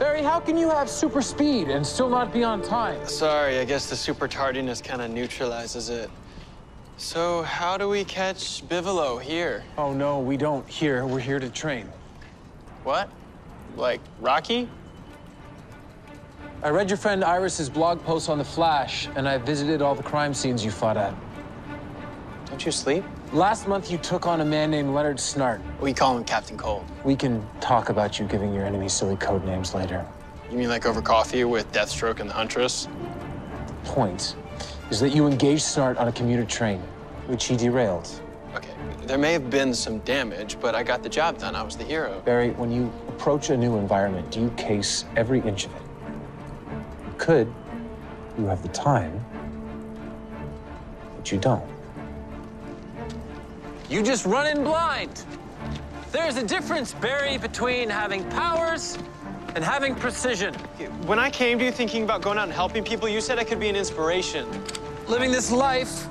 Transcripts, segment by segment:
Barry, how can you have super speed and still not be on time? Sorry, I guess the super tardiness kind of neutralizes it. So, how do we catch Bivolo here? Oh, no, we don't. Here, we're here to train. What? Like Rocky? I read your friend Iris's blog post on The Flash, and I visited all the crime scenes you fought at. Don't you sleep? Last month, you took on a man named Leonard Snart. We call him Captain Cold. We can talk about you giving your enemies silly code names later. You mean like over coffee with Deathstroke and the Huntress? Point is that you engaged Snart on a commuter train, which he derailed. Okay, there may have been some damage, but I got the job done. I was the hero. Barry, when you approach a new environment, do you case every inch of it? Could you have the time, but you don't. You just run in blind. There's a difference, Barry, between having powers and having precision. When I came to you thinking about going out and helping people, you said I could be an inspiration. Living this life,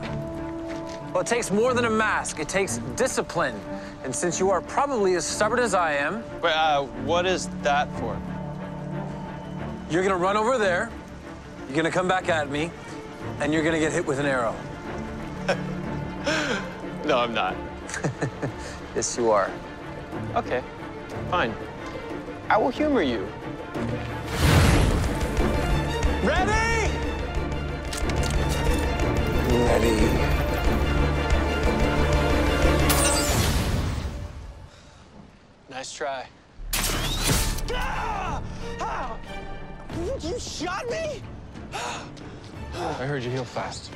well, it takes more than a mask. It takes discipline. And since you are probably as stubborn as I am, But uh, what is that for? you're gonna run over there, you're gonna come back at me, and you're gonna get hit with an arrow. No, I'm not. Yes, you are. Okay, fine. I will humor you. Ready? Ready. Nice try. You shot me? I heard you heal fast.